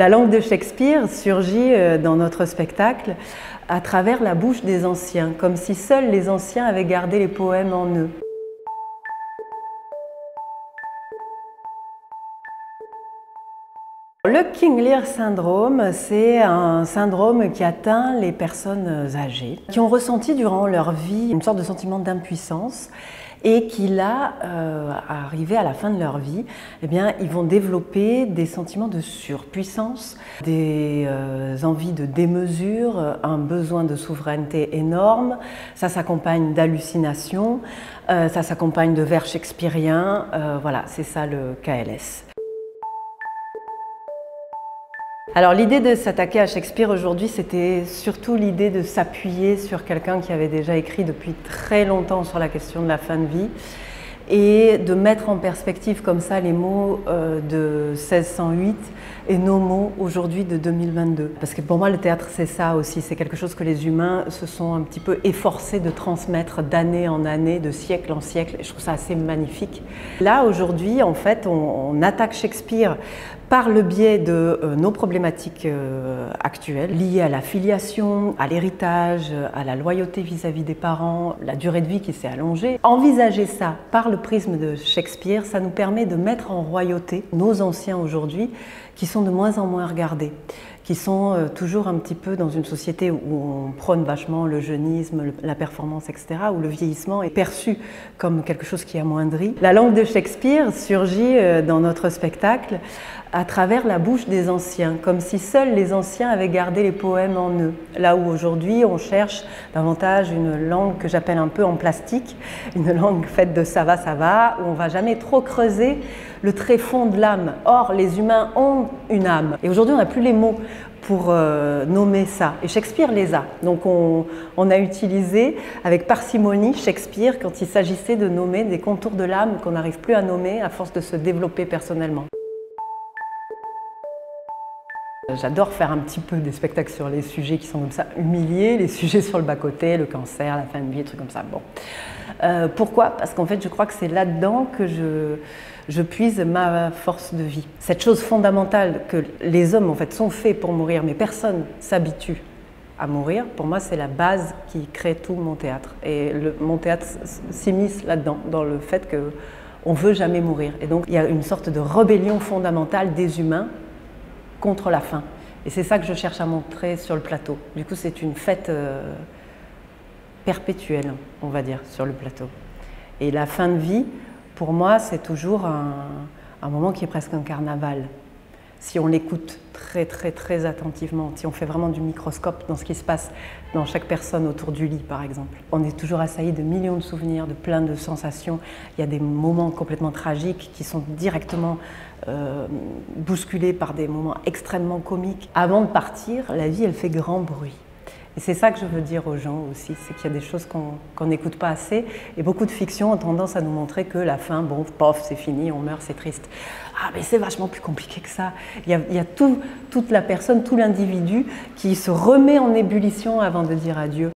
La langue de Shakespeare surgit euh, dans notre spectacle à travers la bouche des anciens, comme si seuls les anciens avaient gardé les poèmes en eux. Le King Lear syndrome, c'est un syndrome qui atteint les personnes âgées, qui ont ressenti durant leur vie une sorte de sentiment d'impuissance et qui là, euh, arrivé à la fin de leur vie, eh bien, ils vont développer des sentiments de surpuissance, des euh, envies de démesure, un besoin de souveraineté énorme. Ça s'accompagne d'hallucinations, euh, ça s'accompagne de vers shakespeariens. voilà, c'est ça le KLS. Alors l'idée de s'attaquer à Shakespeare aujourd'hui, c'était surtout l'idée de s'appuyer sur quelqu'un qui avait déjà écrit depuis très longtemps sur la question de la fin de vie et de mettre en perspective comme ça les mots euh, de 1608 et nos mots aujourd'hui de 2022. Parce que pour moi, le théâtre, c'est ça aussi, c'est quelque chose que les humains se sont un petit peu efforcés de transmettre d'année en année, de siècle en siècle, je trouve ça assez magnifique. Là, aujourd'hui, en fait, on, attaque Shakespeare par le biais de euh, nos problématiques euh, actuelles liées à la filiation, à l'héritage, à la loyauté vis-à-vis -vis des parents, la durée de vie qui s'est allongée. Envisager ça par le prisme de Shakespeare, ça nous permet de mettre en royauté nos anciens aujourd'hui qui sont de moins en moins regardés, qui sont euh, toujours un petit peu dans une société où on prône vachement le jeunisme, la performance, etc., où le vieillissement est perçu comme quelque chose qui amoindrit. La langue de Shakespeare surgit euh, dans notre spectacle à travers la bouche des anciens, comme si seuls les anciens avaient gardé les poèmes en eux. Là où aujourd'hui on cherche davantage une langue que j'appelle un peu en plastique, une langue faite de ça va, ça va, où on va jamais trop creuser le tréfonds de l'âme. Or, les humains ont une âme. Et aujourd'hui, on n'a plus les mots pour euh, nommer ça. Et Shakespeare les a. Donc on, on a utilisé avec parcimonie Shakespeare quand il s'agissait de nommer des contours de l'âme qu'on n'arrive plus à nommer à force de se développer personnellement. J'adore faire un petit peu des spectacles sur les sujets qui sont comme ça humiliés, les sujets sur le bas-côté, le cancer, la fin de vie, des trucs comme ça. Bon. Euh, pourquoi? Parce qu'en fait, je crois que c'est là-dedans que je, je puise ma force de vie. Cette chose fondamentale que les hommes en fait sont faits pour mourir, mais personne s'habitue à mourir, pour moi, c'est la base qui crée tout mon théâtre. Et mon théâtre s'immisce là-dedans, dans le fait que on veut jamais mourir. Et donc, il y a une sorte de rébellion fondamentale des humains contre la fin. Et c'est ça que je cherche à montrer sur le plateau. Du coup, c'est une fête euh, perpétuelle, on va dire, sur le plateau. Et la fin de vie, pour moi, c'est toujours un, moment qui est presque un carnaval. Si on l'écoute très, très, très attentivement, si on fait vraiment du microscope dans ce qui se passe dans chaque personne autour du lit, par exemple. On est toujours assailli de millions de souvenirs, de plein de sensations. Il y a des moments complètement tragiques qui sont directement euh, bousculés par des moments extrêmement comiques. Avant de partir, la vie, elle fait grand bruit. Et c'est ça que je veux dire aux gens aussi, c'est qu'il y a des choses qu'on n'écoute pas assez. Et beaucoup de fictions ont tendance à nous montrer que la fin, bon, pof, c'est fini, on meurt, c'est triste. Ah, mais c'est vachement plus compliqué que ça. Il y a, il y a tout, toute la personne, tout l'individu qui se remet en ébullition avant de dire adieu.